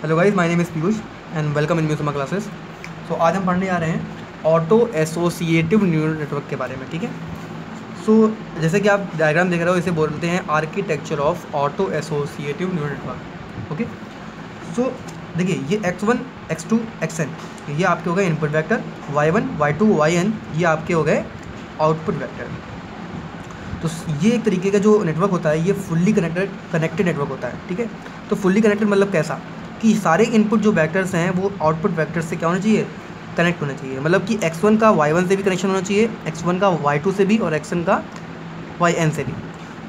Hello guys my name is Piyush and welcome in म्यूसमा classes so आज हम पढ़ने जा रहे हैं ऑटो एसोसिएटिव न्यूरल नेटवर्क के बारे में ठीक है? सो so, जैसे कि आप डायग्राम देख रहे हो इसे बोलते हैं architecture of auto associative neural network okay so देखिए ये x one x two x n ये आपके हो गए input vector y one y two y n ये आपके हो गए आउटपुट वैक्टर तो ये एक तरीके का जो नेटवर्क होता है ये फुल्ली कनेक्टेड कनेक्टेड नेटवर्क होता है ठीक है? तो फुल्ली कनेक्टेड मतलब कैसा? कि सारे इनपुट जो वैक्टर्स हैं, वो आउटपुट वैक्टर से क्या होना चाहिए? कनेक्ट होना चाहिए। मतलब कि एक्स वन का वाई वन से भी कनेक्शन होना चाहिए एक्स वन का वाई टू से भी और एक्स वन का वाई एन से भी।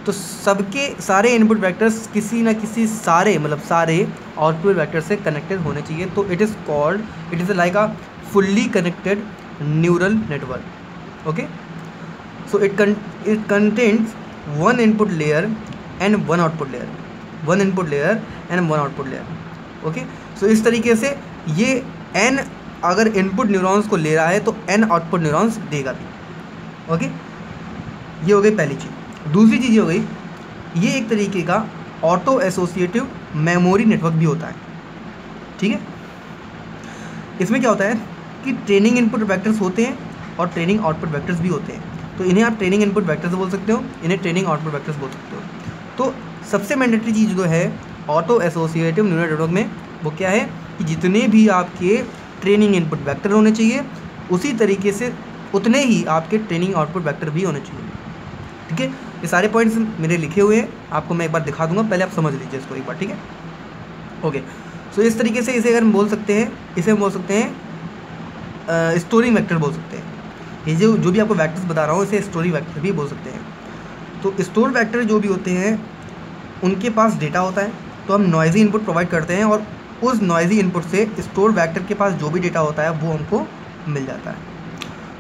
तो सबके सारे इनपुट वैक्टर्स किसी ना किसी सारे मतलब सारे आउटपुट वैक्टर से कनेक्टेड होने चाहिए। तो it is called it is like a fully connected neural network okay so it it contents one input layer and one output layer one input layer and one output layer okay so इस तरीके से ये N अगर input neurons को ले रहा है तो एन आउटपुट न्यूरॉन्स देगा भी। ओके ये हो गई पहली चीज़। दूसरी चीज़ ये हो गई, ये एक तरीके का ऑटो एसोसिएटिव मेमोरी नेटवर्क भी होता है। ठीक है? इसमें क्या होता है कि ट्रेनिंग इनपुट वैक्टर्स होते हैं और ट्रेनिंग आउटपुट वैक्टर्स भी होते हैं। तो इन्हें आप ट्रेनिंग इनपुट वैक्टर्स बोल सकते हो, इन्हें ट्रेनिंग आउटपुट वैक्टर्स बोल सकते हो। तो सबसे मैंडेटरी चीज़ जो है ऑटो एसोसिएटिव न्यूरल नेटवर्क में वो क्या है कि जितने भी आपके ट्रेनिंग इनपुट वेक्टर होने चाहिए, उसी तरीके से उतने ही आपके ट्रेनिंग आउटपुट वेक्टर भी होने चाहिए। ठीक है? ये सारे पॉइंट्स मेरे लिखे हुए हैं, आपको मैं एक बार दिखा दूँगा, पहले आप समझ लीजिए इसको एक बार, ठीक है? ओके सो इस तरीके से इसे अगर हम बोल सकते हैं, इसे हम बोल सकते हैं स्टोरी वैक्टर बोल सकते हैं। ये जो जो भी आपको वैक्टर्स बता रहा हूँ, इसे स्टोरी वैक्टर भी बोल सकते हैं। तो स्टोर वैक्टर जो भी होते हैं, उनके पास डेटा होता है। तो हम नॉइज़ी इनपुट प्रोवाइड करते हैं और उस नॉइज़ी इनपुट से स्टोर वैक्टर के पास जो भी डेटा होता है, वो हमको मिल जाता है।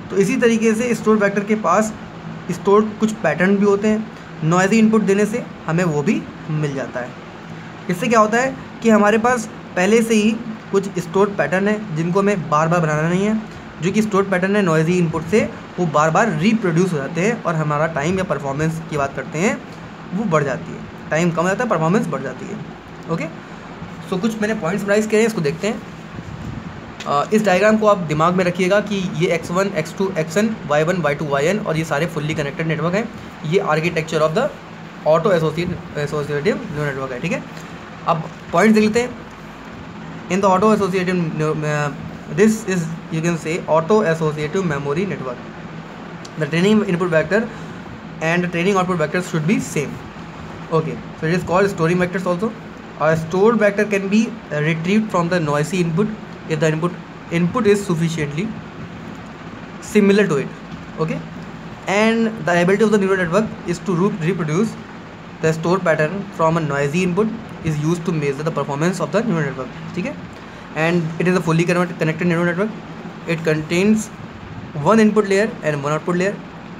तो इसी तरीके से स्टोर वैक्टर के पास स्टोर कुछ पैटर्न भी होते हैं। नॉइज़ी इनपुट देने से हमें वो भी मिल जाता है। इससे क्या होता है कि हमारे पास पहले से ही कुछ स्टोर पैटर्न है, जिनको हमें बार बार बनाना नहीं है, जो कि स्टोर पैटर्न है नॉइज़ी इनपुट से, वो बार बार रिप्रोड्यूस हो जाते हैं और हमारा टाइम या परफॉर्मेंस की बात करते हैं, वो बढ़ जाती है। टाइम कम हो जाता है परफॉर्मेंस बढ़ जाती है। ओके सो so, कुछ मैंने पॉइंट्स राइज किए हैं इसको देखते हैं। uh, इस डायग्राम को आप दिमाग में रखिएगा कि ये x one x two x n y one y two y n और ये सारे फुल्ली कनेक्टेड नेटवर्क हैं। ये architecture of the auto associate associative new network है ठीक है? अब पॉइंट देख लेते हैं। In the auto associative this is you can say auto associative memory network the training input vector and training output vector should be same okay so it is called storing vectors also. A stored vector can be uh, retrieved from the noisy input if the input input is sufficiently similar to it. Okay, and the ability of the neural network is to reproduce the stored pattern from a noisy input is used to measure the performance of the neural network. Okay, and it is a fully connected neural network. It contains one input layer and one output layer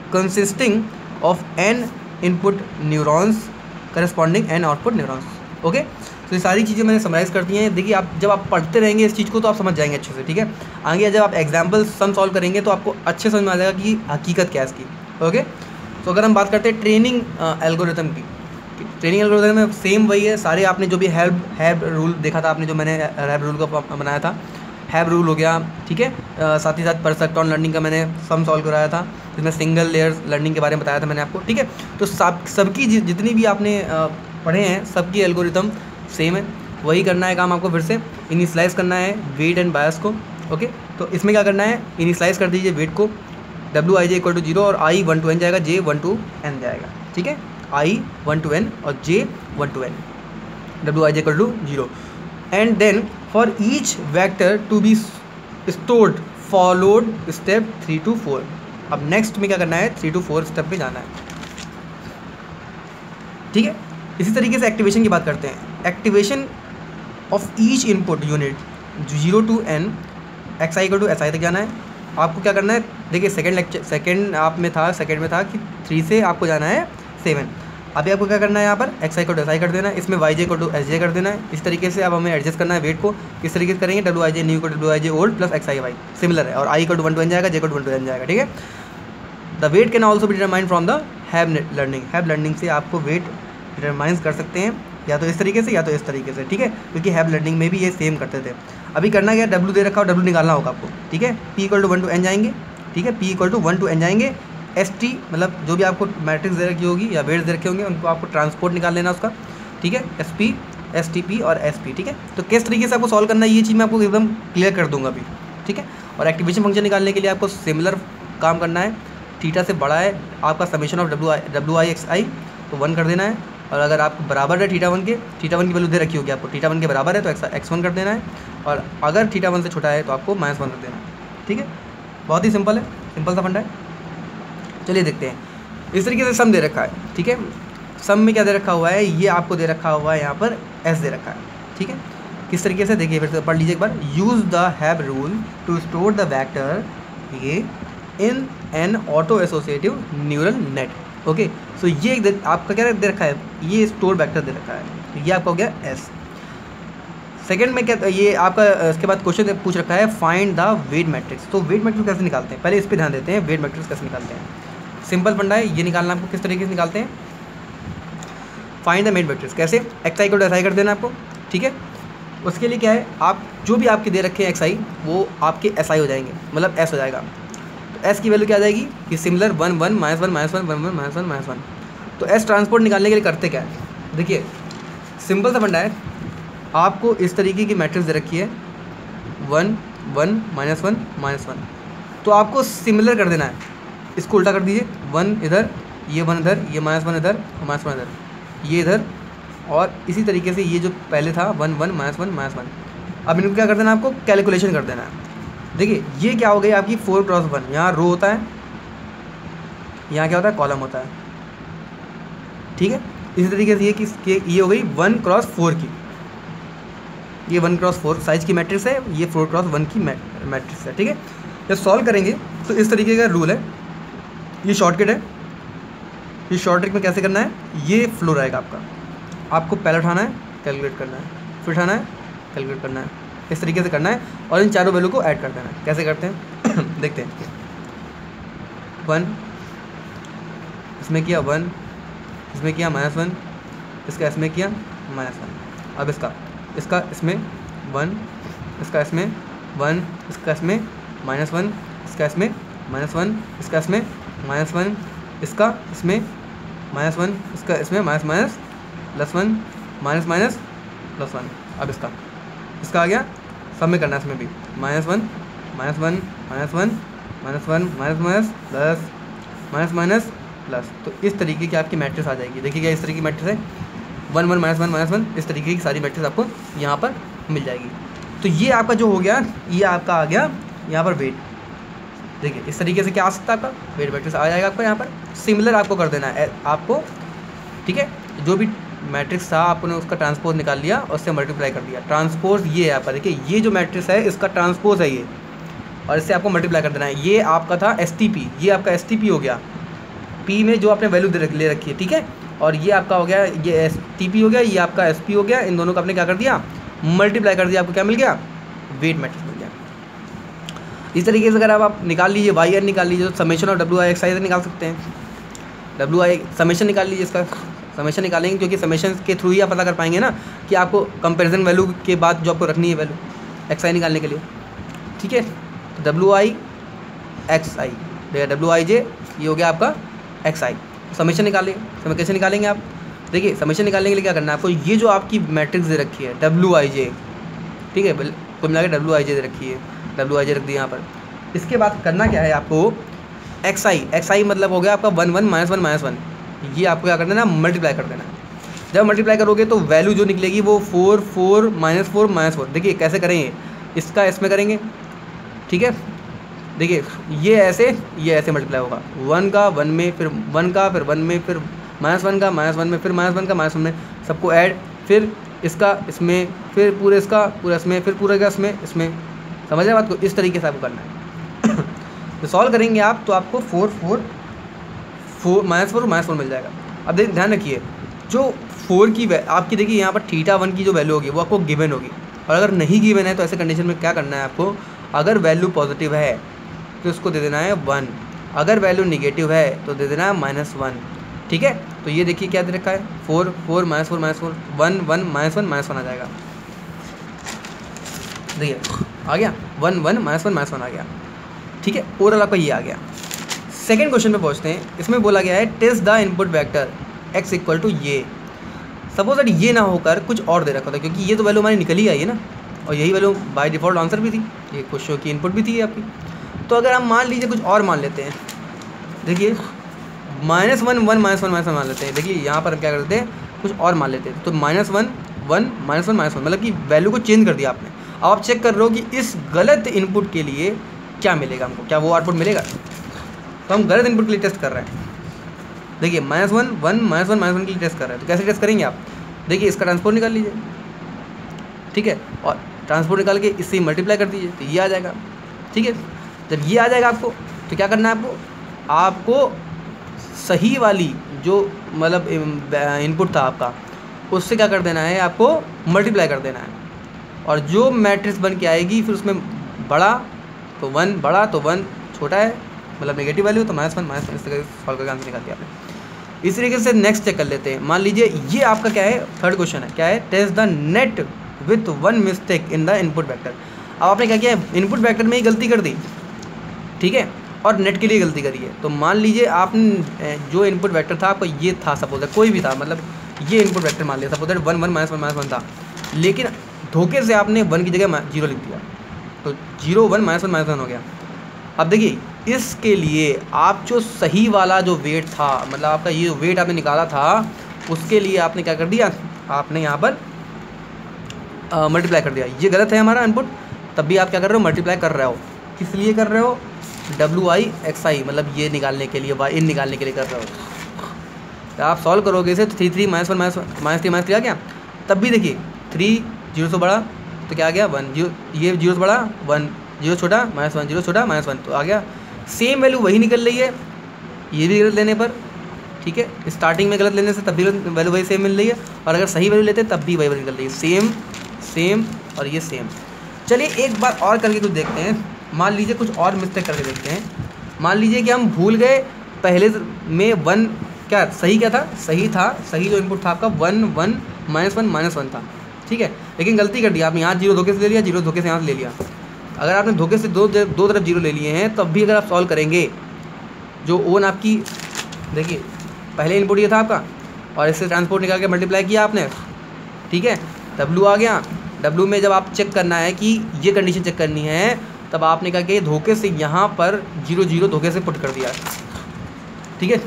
consisting of n input neurons corresponding n output neurons okay? तो ये सारी चीज़ें मैंने summarise कर दी हैं। देखिए, आप जब आप पढ़ते रहेंगे इस चीज़ को तो आप समझ जाएँगे अच्छे से, ठीक है? आगे जब आप एग्ज़ाम्पल सम सॉल्व करेंगे तो आपको अच्छे समझ में आ जाएगा कि हकीकत क्या है इसकी, ओके? तो अगर हम बात करते हैं ट्रेनिंग एल्गोरिथम की ट्रेनिंग एल्गोरिथम में सेम वही है। सारे आपने जो भी हेल्प हैब रूल देखा था आपने, जो मैंने हैब रूल का बनाया था। हैब रूल हो गया, ठीक है? साथ ही साथ परसेप्टॉन लर्निंग का मैंने सम सॉल्व कराया था, जिसमें सिंगल लेयर लर्निंग के बारे में बताया था मैंने आपको, ठीक है? तो सब, सबकी जितनी भी आपने पढ़े हैं, सबकी एल्गोरिथम सेम है। वही करना है काम आपको फिर से इनिसलाइज करना है वेट एंड बायस को ओके तो इसमें क्या करना है? इनिसलाइज कर दीजिए वेट को। W i j equal to zero और आई वन टू एन जाएगा जे वन टू एन जाएगा, ठीक है? आई वन टू एन और जे one to N W i j equal to zero and then for each vector to be stored followed step three to four अब next में क्या करना है? थ्री टू फोर स्टेप पे जाना है, ठीक है? इसी तरीके से एक्टिवेशन की बात करते हैं। Activation of each input unit zero to n x i to s i तक जाना है। आपको क्या करना है? देखिए सेकेंड लेक्चर सेकेंड आप में था सेकेंड में था कि थ्री से आपको जाना है सेवन अभी आपको क्या करना है यहाँ पर? एक्स आई को एस आई कर देना है। इसमें वाई जे को टू एस जे कर देना है। इस तरीके से अब हमें एडजस्ट करना है वेट को। किस तरीके से करेंगे डब्ल्यू आई जे न्यू को W i j old plus x i y similar है। और आई को टू वन टू एन जाएगा जे को टू वन टू एन जाएगा, ठीक है? द वेट कैन ऑल्सो भी determine from the Hebb learning Hebb learning से आपको वेट डिटरमाइन कर सकते हैं, या तो इस तरीके से, या तो इस तरीके से, ठीक है? क्योंकि हैव लर्निंग में भी ये सेम करते थे। अभी करना क्या डब्ल्यू दे रखा हो डब्ल्यू निकालना होगा आपको, ठीक है? P equal to one to n जाएँगे, ठीक है? P equal to one to n जाएँगे। एस टी मतलब जो भी आपको मैट्रिक्स दे रखी होगी, या वेट्स दे रखे होंगे, उनको आपको ट्रांसपोर्ट निकाल लेना उसका, ठीक है? S p s t p और एस पी ठीक है? तो किस तरीके से आपको सॉल्व करना है, ये चीज़ मैं आपको एकदम क्लियर कर दूँगा अभी, ठीक है? और एक्टिवेशन फ़ंक्शन निकालने के लिए आपको सिमिलर काम करना है। थीटा से बड़ा है, आपका summation of W I W I X I तो वन कर देना है। और अगर आपको बराबर है थीटा वन के, थीटा वन की वैल्यू दे रखी होगी आपको। थीटा वन के बराबर है तो एक्स एक्स वन कर देना है और अगर थीटा वन से छोटा है तो आपको माइनस वन कर देना है। ठीक है? बहुत ही सिंपल है, सिंपल सा फंडा है। चलिए देखते हैं। इस तरीके से सम दे रखा है, ठीक है? सम में क्या दे रखा हुआ है? ये आपको दे रखा हुआ है यहाँ पर एस दे रखा है, ठीक है? किस तरीके से? देखिए, फिर से पढ़ लीजिए एक बार। Use the Hebb rule to store the vector ये in an auto associative neural net okay? So ये एक आपका क्या दे रखा है? ये स्टोर वैक्टर दे रखा है। तो ये आपका हो गया एस सेकेंड में क्या, ये आपका, इसके बाद क्वेश्चन पूछ रखा है फाइंड द वेट मैट्रिक्स तो वेट मैट्रिक्स कैसे निकालते हैं? पहले इस पर ध्यान देते हैं वेट मैट्रिक्स कैसे निकालते हैं। सिंपल फंडा है, ये निकालना आपको किस तरीके से निकालते हैं? फाइंड द मेड मैट्रिक्स कैसे? एक्स आई को एस कर देना आपको, ठीक है? उसके लिए क्या है, आप, जो भी आपके दे रखे हैं एक्स आई वो आपके एस आई हो जाएँगे मतलब एस हो जाएगा। एस की वैल्यू क्या आ जाएगी? कि similar one one minus one minus one one one minus one minus one तो एस ट्रांसपोर्ट निकालने के लिए करते क्या? है देखिए सिंपल सा फंडा है। आपको इस तरीके की मैट्रिक्स दे रखी है। One one minus one minus one तो आपको सिमिलर कर देना है। इसको उल्टा कर दीजिए। वन इधर, ये वन इधर, ये माइनस वन इधर माइनस वन इधर. ये इधर, और इसी तरीके से ये जो पहले था one one minus one minus one अब इनको क्या कर देना आपको? कैलकुलेशन कर देना है। देखिए, ये क्या हो गई आपकी फोर क्रॉस वन यहाँ रो होता है, यहाँ क्या होता है? कॉलम होता है। ठीक है? इसी तरीके से ये किस ये हो गई वन क्रॉस फोर की। ये वन क्रॉस फोर साइज़ की मैट्रिक्स है, ये फोर क्रॉस वन की मैट्रिक्स है, ठीक है? जब सॉल्व करेंगे तो इस तरीके का रूल है। ये शॉर्टकट है। ये शॉर्ट ट्रिक में कैसे करना है? ये फ्लो रहेगा आपका। आपको पहले उठाना है कैलकुलेट करना है। फिर उठाना है कैलकुलेट करना है। इस तरीके से करना है। और इन चारों वैल्यू को ऐड कर देना। है कैसे करते हैं? देखते हैं। वन, इसमें किया वन, इसमें किया माइनस वन, इसका इसमें किया माइनस वन। अब इसका इसका इसमें वन, इसका इसमें वन, इसका इसमें माइनस वन, इसका इसमें माइनस वन, इसका इसमें माइनस वन, इसका इसमें माइनस वन, इसका इसमें minus minus plus one, minus minus plus one. अब इसका इसका आ गया। सब में करना है इसमें भी। Minus one minus one minus one minus one, minus minus plus minus minus plus तो इस तरीके की आपकी मैट्रिक्स आ जाएगी। देखिए क्या इस तरीके की मैट्रिक्स है। One one, minus one minus one, इस तरीके की सारी मैट्रिक्स आपको यहाँ पर मिल जाएगी। तो ये आपका जो हो गया, ये आपका आ गया यहाँ पर वेट देखिए, इस तरीके से क्या आ सकता है आपका? वेट मैट्रिक्स आ जाएगा आपको यहाँ पर। सिमिलर आपको कर देना है। आपको, ठीक है? जो भी मैट्रिक्स था आपने उसका ट्रांसपोज निकाल लिया और उससे मल्टीप्लाई कर दिया। ट्रांसपोज ये है आपका देखिए ये जो मैट्रिक्स है इसका ट्रांसपोज है ये। और इससे आपको मल्टीप्लाई कर देना है। ये आपका था एसटीपी ये आपका एसटीपी हो गया। पी में जो आपने वैल्यू ले रखी है ठीक है? और ये आपका हो गया ये एसटीपी हो गया ये आपका एसपी हो गया। इन दोनों का आपने क्या कर दिया? मल्टीप्लाई कर दिया। आपको क्या मिल गया? वेट मैट्रिक्स मिल गया। इस तरीके से अगर आप, निकाल लीजिए वाई निकाल लीजिए तो समेशन और डब्ल्यू आई एक्स आई निकाल सकते हैं। डब्ल्यू आई समेशन निकाल लीजिए इसका। समेशन निकालेंगे, क्योंकि समेशन के थ्रू ही आप पता कर पाएँगे ना कि आपको कंपेरिजन वैल्यू के बाद जो आपको रखनी है वैल्यू एक्स आई निकालने के लिए। ठीक है? डब्ल्यू आई एक्स आई देखिए डब्ल्यू आई जे ये हो गया आपका एक्स आई समेशन निकालिए समय कैसे निकालेंगे आप? देखिए समेशन निकालने के लिए क्या करना है आपको? ये जो आपकी मैट्रिक्स दे रखी है डब्ल्यू आई जे ठीक है? कुल मिला के डब्ल्यू आई जे दे रखी है। डब्ल्यू आई जे रख दिया यहाँ पर। इसके बाद करना क्या है आपको? एक्स आई एक्स आई मतलब हो गया आपका one one minus one minus one. ये आपको क्या कर देना मल्टीप्लाई कर देना जब मल्टीप्लाई करोगे तो वैल्यू जो निकलेगी वो four four minus four minus four देखिए, कैसे करेंगे इसका इसमें करेंगे। ठीक है? देखिए, ये ऐसे ये ऐसे मल्टीप्लाई होगा। वन का वन में, फिर वन का, फिर वन में, फिर माइनस वन का माइनस वन में, फिर माइनस वन का माइनस वन में। सबको ऐड फिर इसका, इसमें, फिर पूरे इसका, पूरा इसमें, फिर पूरे का इसमें इसमें। समझ रहे बात को? इस तरीके से आपको करना है। तो सॉल्व करेंगे आप तो आपको four four four minus four minus four मिल जाएगा। अब देखिए ध्यान रखिए, जो फोर की आपकी देखिए, यहाँ पर थीटा वन की जो वैल्यू होगी, वो आपको गिवन होगी। और अगर नहीं गिवन है तो ऐसे कंडीशन में क्या करना है आपको? अगर वैल्यू पॉजिटिव है तो उसको दे देना है वन अगर वैल्यू निगेटिव है तो दे देना है माइनस वन ठीक है? तो ये देखिए क्या दे रखा है? Four four minus four minus four one one minus one minus one आ जाएगा। देखिए, आ गया? One one minus one minus one आ गया। ठीक है? ओवरऑल आपका ये आ गया। सेकेंड क्वेश्चन पे पहुँचते हैं। इसमें बोला गया है test the input vector x equal to ये। सपोज़ दैट ये ना होकर कुछ और दे रखा था, क्योंकि ये तो वैल्यू हमारी निकल ही आई है ना, और यही वैल्यू बाय डिफ़ॉल्ट आंसर भी थी। ये क्वेश्चन की इनपुट भी थी आपकी। तो अगर हम मान लीजिए कुछ और मान लेते हैं, देखिए minus one one minus one minus one मान लेते हैं। देखिए, यहाँ पर हम क्या करते हैं, कुछ और मान लेते हैं। तो minus one one minus one minus one मतलब कि वैल्यू को चेंज कर दिया आपने। अब आप चेक कर रहे हो कि इस गलत इनपुट के लिए क्या मिलेगा हमको? क्या वो आउटपुट मिलेगा? तो हम गलत इनपुट के लिए टेस्ट कर रहे हैं। देखिए minus one one minus one minus one के लिए टेस्ट कर रहे हैं। तो कैसे टेस्ट करेंगे आप? देखिए, इसका ट्रांसपोर्ट निकाल लीजिए। ठीक है? और ट्रांसपोर्ट निकाल के इससे मल्टीप्लाई कर दीजिए तो ये आ जाएगा। ठीक है? जब ये आ जाएगा आपको तो क्या करना है आपको? आपको सही वाली जो मतलब इनपुट था आपका, उससे क्या कर देना है? आपको मल्टीप्लाई कर देना है। और जो मैट्रिक्स बन के आएगी, फिर उसमें बड़ा तो वन बड़ा तो वन छोटा है। मतलब नेगेटिव वैल्यू तो माइनस वन माइनस वन इस तरह सॉल्व करके आंसर निकाल दिया आपने। इस तरीके से नेक्स्ट चेक कर लेते हैं। मान लीजिए, ये आपका क्या है? थर्ड क्वेश्चन है। क्या है? Test the net with one mistake in the input vector अब आपने क्या किया है? इनपुट वैक्टर में ही गलती कर दी। ठीक है? और नेट के लिए गलती करी है। तो मान लीजिए, आपने जो इनपुट वैक्टर था, आपका ये था सपोज़ कोई भी था मतलब ये इनपुट वैक्टर मान लिया suppose one one minus one minus one था। लेकिन धोखे से आपने वन की जगह ज़ीरो लिख दिया। तो zero one minus one minus one हो गया। अब देखिए, इसके लिए आप जो सही वाला जो वेट था मतलब आपका ये वेट आपने निकाला था, उसके लिए आपने क्या कर दिया? आपने यहाँ पर मल्टीप्लाई कर दिया। ये गलत है हमारा इनपुट तब भी आप क्या कर रहे हो? मल्टीप्लाई कर रहे हो। किस लिए कर रहे हो? डब्ल्यू आई एक्स आई मतलब ये निकालने के लिए वाई इन निकालने के लिए कर रहे हो। तो आप सॉल्व करोगे इसे three three minus one minus minus three minus three आ गया। तब भी देखिए थ्री ज़ीरो से बड़ा तो क्या आ गया? वन ज़ीरो ये ज़ीरो से बड़ा वन ज़ीरो छोटा, माइनस वन, ज़ीरो छोटा, माइनस वन। तो आ गया। सेम वैल्यू वही निकल रही है, ये भी गलत लेने पर, ठीक है? स्टार्टिंग में गलत लेने से तब भी वैल्यू वही सेम मिल रही है, और अगर सही वैल्यू लेते हैं, तब भी वही वैल्यू निकल रही है। सेम सेम, और ये सेम। चलिए एक बार और करके कुछ देखते हैं। मान लीजिए कुछ और मिस्टेक करके देखते हैं। मान लीजिए कि हम भूल गए, पहले में वन, क्या सही क्या था? सही था, सही जो इनपुट था आपका, one one, minus one minus one था। ठीक है? लेकिन गलती कर दी, आपने यहाँ ज़ीरो धोखे से ले लिया, ज़ीरो धोखे से यहाँ से ले लिया। अगर आपने धोखे से दो दो तरफ़ ज़ीरो ले लिए हैं, तब भी अगर आप सॉल्व करेंगे, जो ओन आपकी देखिए, पहले इनपुट ये था आपका, और इससे ट्रांसपोर्ट निकाल के मल्टीप्लाई किया आपने, ठीक है? डब्लू आ गया। डब्लू में जब आप चेक करना है कि ये कंडीशन चेक करनी है, तब आपने कहा कि धोखे से यहाँ पर ज़ीरो ज़ीरो धोखे से पुट कर दिया। ठीक है?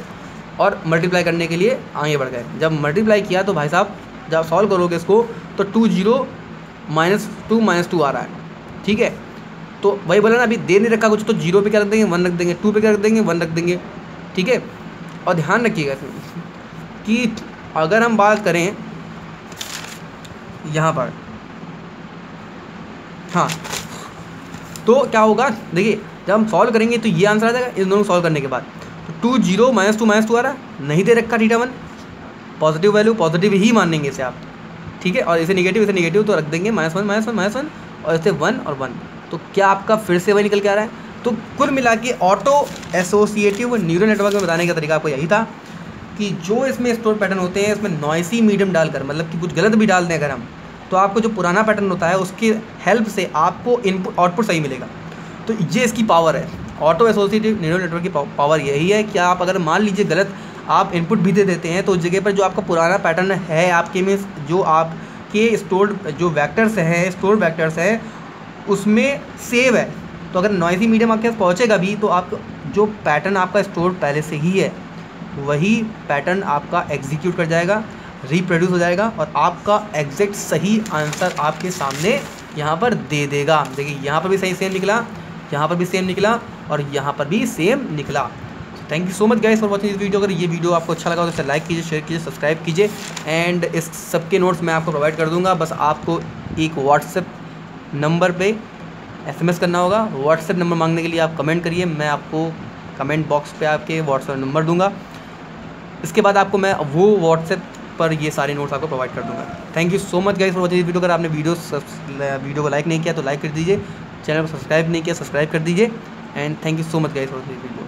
और मल्टीप्लाई करने के लिए आगे बढ़ गए। जब मल्टीप्लाई किया तो भाई साहब, जब सॉल्व करोगे इसको तो two zero minus two minus two आ रहा है। ठीक है? तो वही बोला ना, अभी दे नहीं रखा कुछ तो ज़ीरो पे क्या रख देंगे? वन रख देंगे। टू पे क्या रख देंगे? वन रख देंगे। ठीक है? और ध्यान रखिएगा इसमें कि अगर हम बात करें, यहाँ पर हाँ तो क्या होगा? देखिए, जब हम सॉल्व करेंगे तो ये आंसर आ जाएगा, इन दोनों सॉल्व करने के बाद। Two zero minus two minus two आ रहा, नहीं दे रखा theta one positive value positive ही मानेंगे इसे आप। ठीक है? और इसे निगेटिव इसे निगेटिव तो रख देंगे minus one minus one minus one और इसे वन और वन तो क्या आपका फिर से वही निकल के आ रहा है? तो कुल मिला के ऑटो एसोसिएटिव न्यूरल नेटवर्क में बताने का तरीका आपको यही था कि जो इसमें स्टोर पैटर्न होते हैं, इसमें नॉइसी मीडियम डालकर मतलब कि कुछ गलत भी डाल दें अगर हम तो आपको जो पुराना पैटर्न होता है, उसके हेल्प से आपको इनपुट आउटपुट सही मिलेगा। तो ये इसकी पावर है। ऑटो एसोसिएटिव न्यूरल नेटवर्क की पावर यही है कि आप अगर मान लीजिए गलत आप इनपुट भी दे देते हैं तो उस जगह पर जो आपका पुराना पैटर्न है, आपके में जो आपके स्टोर्ड जो वैक्टर्स हैं स्टोर वैक्टर्स हैं उसमें सेव है। तो अगर नॉइजी मीडियम आपके पास पहुँचेगा भी तो आप, जो पैटर्न आपका स्टोर पहले से ही है, वही पैटर्न आपका एग्जीक्यूट कर जाएगा रिप्रोड्यूस हो जाएगा और आपका एग्जैक्ट सही आंसर आपके सामने यहाँ पर दे देगा। देखिए, यहाँ पर भी सही सेम निकला, यहाँ पर भी सेम निकला और यहाँ पर भी सेम निकला। Thank you so much guys for watching this video अगर ये वीडियो आपको अच्छा लगा तो इसे लाइक कीजिए शेयर कीजिए सब्सक्राइब कीजिए। एंड इस सबके नोट्स मैं आपको प्रोवाइड कर दूँगा। बस आपको एक व्हाट्सएप नंबर पे एसएमएस करना होगा। व्हाट्सएप नंबर मांगने के लिए आप कमेंट करिए। मैं आपको कमेंट बॉक्स पे आपके व्हाट्सएप नंबर दूँगा। इसके बाद आपको मैं वो व्हाट्सएप पर ये सारे नोट्स आपको प्रोवाइड कर दूँगा। Thank you so much guys for watching video अगर आपने वीडियो वीडियो को लाइक नहीं किया तो लाइक कर दीजिए। चैनल को सब्सक्राइब नहीं किया सब्सक्राइब कर दीजिए। And thank you so much guys for watching video